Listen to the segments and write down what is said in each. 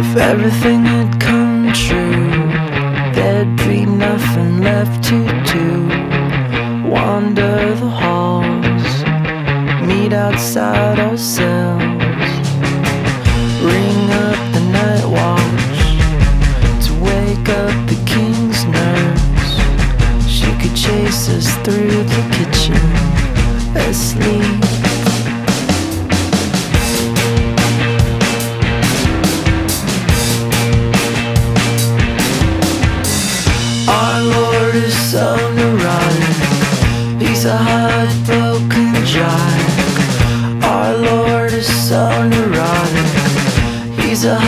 If everything had come true, there'd be nothing left to do. Wander the halls, meet outside ourselves, ring up the night watch to wake up the king's nurse. She could chase us through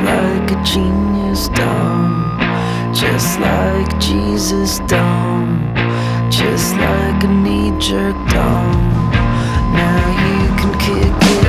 like a genius dumb, just like Jesus dumb, just like a knee jerk dumb. Now you can kick